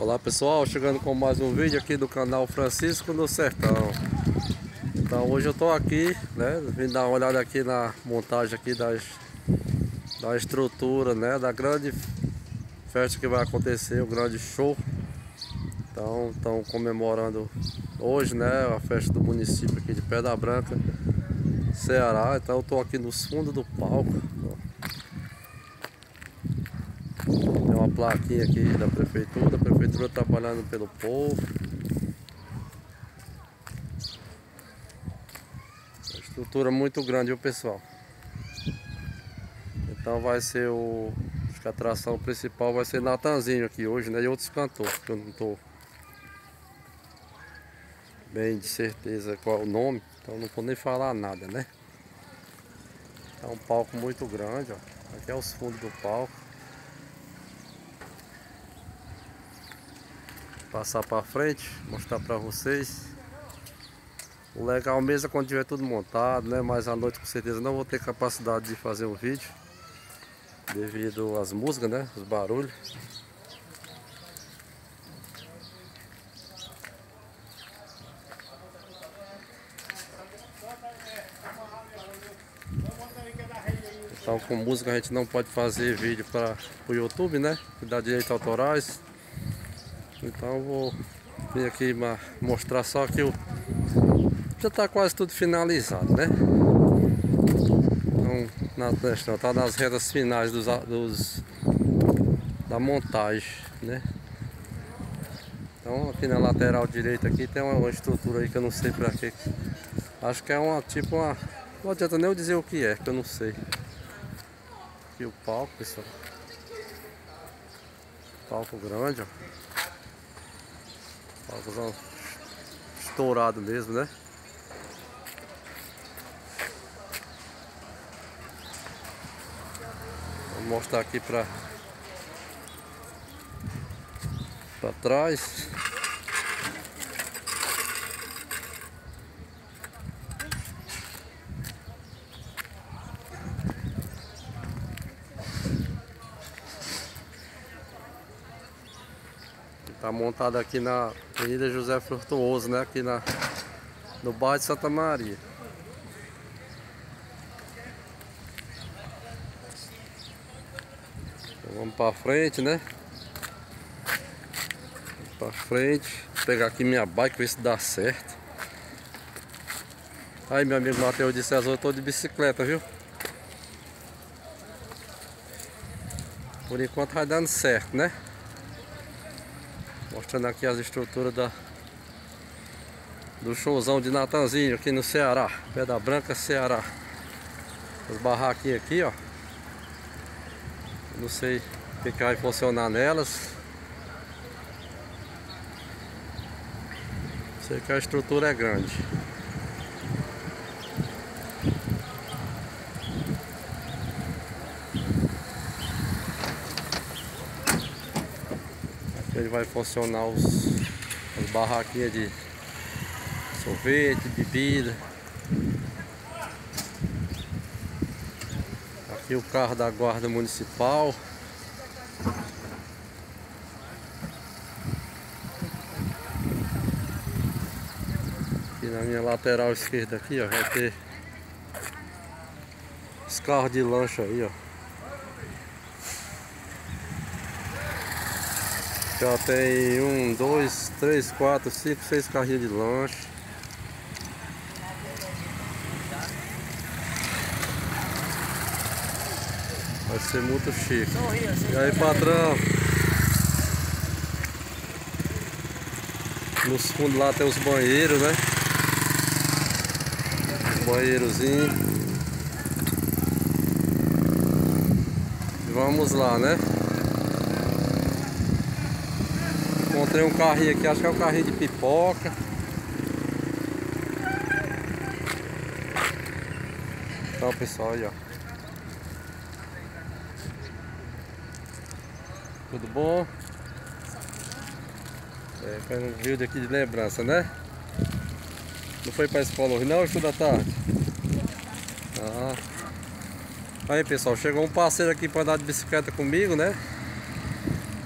Olá pessoal, chegando com mais um vídeo aqui do canal Francisco no Sertão. Então hoje eu tô aqui, né, vim dar uma olhada aqui na montagem aqui das, da estrutura, né, da grande festa que vai acontecer, o grande show. Então estão comemorando hoje, né, a festa do município aqui de Pedra Branca, Ceará. Então eu tô aqui nos fundos do palco. Plaquinha aqui da prefeitura, prefeitura trabalhando pelo povo. Uma estrutura muito grande, viu pessoal? Então vai ser o. Acho que a atração principal vai ser Natanzinho aqui hoje, né? E outros cantores, que eu não tô bem de certeza qual é o nome, então não vou nem falar nada, né? É um palco muito grande, ó. Aqui é os fundos do palco. Passar para frente, mostrar para vocês. O legal mesmo é quando tiver tudo montado, né? Mas à noite com certeza não vou ter capacidade de fazer um vídeo devido às músicas, né? Os barulhos. Então com música a gente não pode fazer vídeo para o YouTube, né? Que dá direitos autorais. Então vou vir aqui mostrar só que o já está quase tudo finalizado, né? Então, na, tá nas retas finais dos, dos da montagem, né? Então aqui na lateral direita aqui tem uma, uma estrutura aí que eu não sei para que. Acho que é uma tipo uma. Não adianta nem eu dizer o que é, que eu não sei. Aqui o palco, pessoal. Palco grande, ó. Estourado mesmo, né? Vou mostrar aqui para para trás. Tá montado aqui na Avenida José Frutuoso, né? Aqui na, no bairro de Santa Maria. Então vamos para frente, né? Para frente. Vou pegar aqui minha bike, ver se dá certo. Aí meu amigo Matheus de César, eu tô de bicicleta, viu? Por enquanto vai dando certo, né? Mostrando aqui as estruturas da, do showzão de Natanzinho aqui no Ceará. Pedra Branca, Ceará. As barraquinhas aqui, ó. Não sei o que, que vai funcionar nelas. Sei que a estrutura é grande. Ele vai funcionar os, as barraquinhas de sorvete, bebida. Aqui o carro da guarda municipal. Aqui na minha lateral esquerda aqui, ó, vai ter os carros de lancha aí, ó. Já tem um, dois, três, quatro, cinco, seis carrinhos de lanche. Vai ser muito chique. E aí, patrão? Nos fundos lá tem os banheiros, né? Banheirozinho. Vamos lá, né? Encontrei um carrinho aqui, acho que é um carrinho de pipoca. Então pessoal aí ó. Tudo bom? É, faz um vídeo aqui de lembrança, né? Não foi pra escola hoje não, estuda tarde? Ah. Aí pessoal, chegou um parceiro aqui pra andar de bicicleta comigo, né?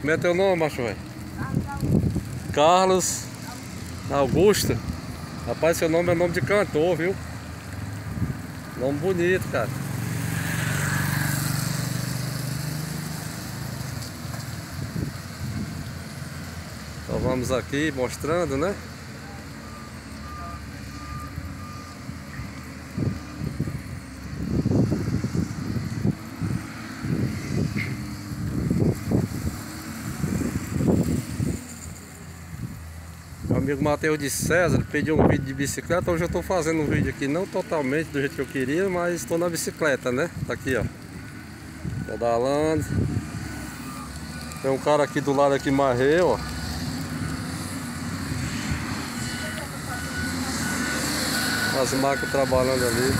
Como é teu nome, macho velho? Carlos Augusto. Rapaz, seu nome é nome de cantor, viu? Nome bonito, cara. Então vamos aqui mostrando, né? Amigo Matheus de César pediu um vídeo de bicicleta. Hoje eu estou fazendo um vídeo aqui, não totalmente do jeito que eu queria, mas estou na bicicleta, né? Tá aqui, ó. Pedalando. Tem um cara aqui do lado aqui marreu, ó. As máquinas trabalhando ali.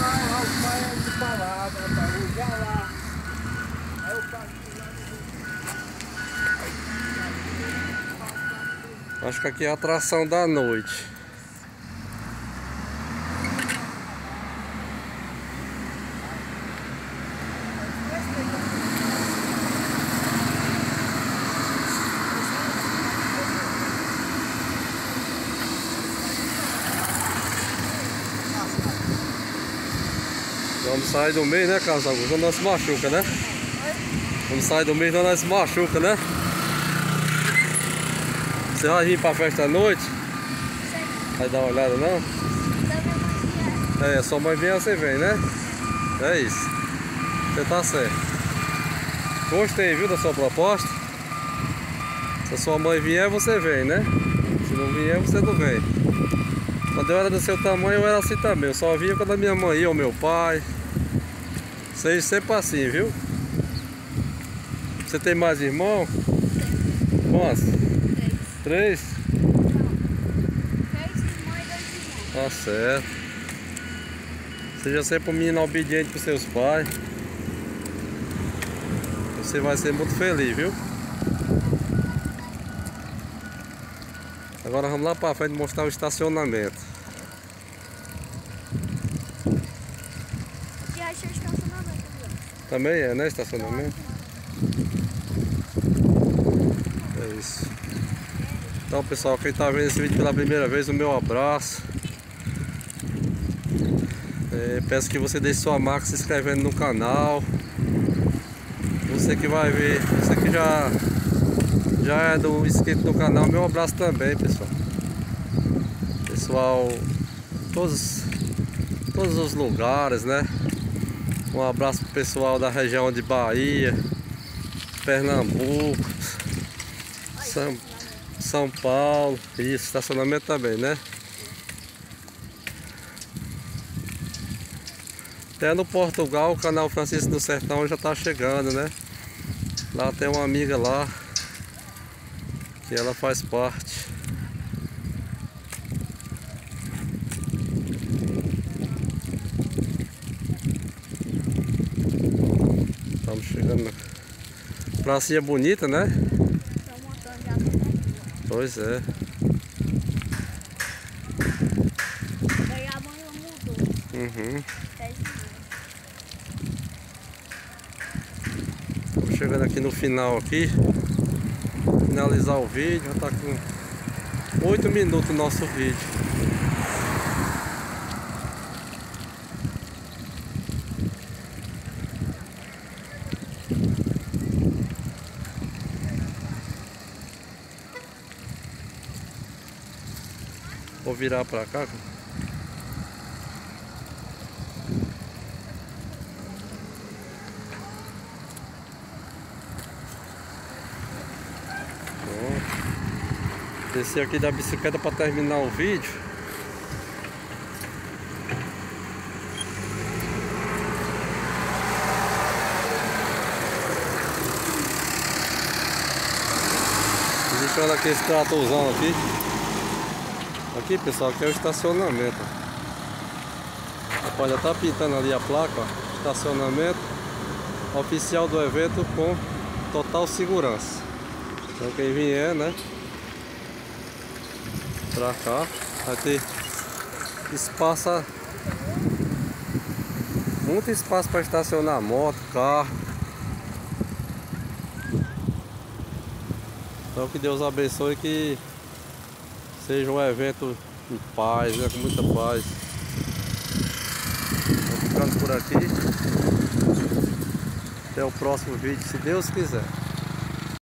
Acho que aqui é a atração da noite. Vamos sair do meio, né, Carlos Augusto? Nós se machuca, né? Vamos sair do meio, nós se machuca, né? Você vai vir pra festa à noite? Vai dar uma olhada não? É, sua mãe vem, você vem, né? É isso. Você tá certo. Gostei, viu, da sua proposta? Se a sua mãe vier, você vem, né? Se não vier, você não vem. Quando eu era do seu tamanho, eu era assim também. Eu só vinha quando a minha mãe ia, ou meu pai. Seja sempre assim, viu? Você tem mais irmão? Quantos? Três? Três irmãos e dois irmãos. Tá certo. Seja sempre um menino obediente para seus pais. Você vai ser muito feliz, viu? Agora vamos lá para frente mostrar o estacionamento. Acha o estacionamento. Também é, né? Estacionamento? É isso. Então pessoal, quem está vendo esse vídeo pela primeira vez, o meu abraço. É, peço que você deixe sua marca se inscrevendo no canal. Você que vai ver, você que já, já é do inscrito do canal, meu abraço também pessoal. Pessoal, todos, todos os lugares, né? Um abraço pro pessoal da região de Bahia, Pernambuco, São são Paulo, isso, estacionamento também, né? Até no Portugal, o canal Francisco do Sertão já tá chegando, né? Lá tem uma amiga lá, que ela faz parte. Estamos chegando. Pracinha bonita, né? Pois é. Daí a mãe mudou. Uhum. Estamos chegando aqui no final aqui. Finalizar o vídeo. Já tá com 8 minutos o nosso vídeo. Vou virar pra cá. Descer aqui da bicicleta para terminar o vídeo. Deixando aqui esse tratorzão aqui. Aqui pessoal, aqui é o estacionamento. Olha, tá pintando ali a placa, ó. estacionamento oficial do evento com total segurança. Então quem vier, né? Pra cá, vai ter espaço, muito espaço para estacionar moto, carro. Então que Deus abençoe que seja um evento em paz, né? com muita paz. Vou ficando por aqui. Até o próximo vídeo, se Deus quiser.